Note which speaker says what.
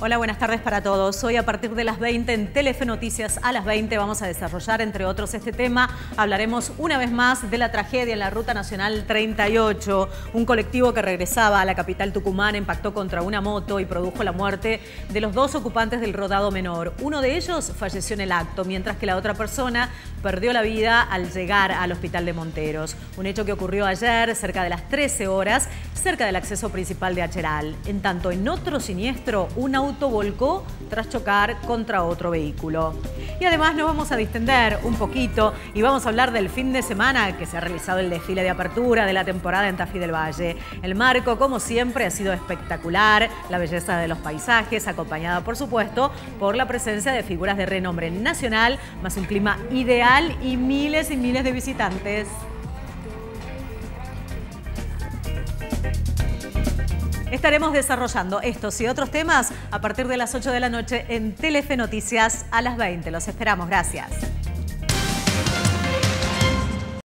Speaker 1: Hola, buenas tardes para todos. Hoy a partir de las 20 en Telefe Noticias a las 20 vamos a desarrollar, entre otros, este tema. Hablaremos una vez más de la tragedia en la Ruta Nacional 38. Un colectivo que regresaba a la capital tucumana impactó contra una moto y produjo la muerte de los dos ocupantes del rodado menor. Uno de ellos falleció en el acto, mientras que la otra persona perdió la vida al llegar al hospital de Monteros. Un hecho que ocurrió ayer, cerca de las 13 horas, cerca del acceso principal de Acheral. En tanto, en otro siniestro, un auto volcó tras chocar contra otro vehículo. Y además nos vamos a distender un poquito y vamos a hablar del fin de semana que se ha realizado el desfile de apertura de la temporada en Tafí del Valle. El marco, como siempre, ha sido espectacular, la belleza de los paisajes, acompañada, por supuesto, por la presencia de figuras de renombre nacional, más un clima ideal y miles y miles de visitantes. Estaremos desarrollando estos y otros temas a partir de las 8 de la noche en Telefe Noticias a las 20. Los esperamos. Gracias.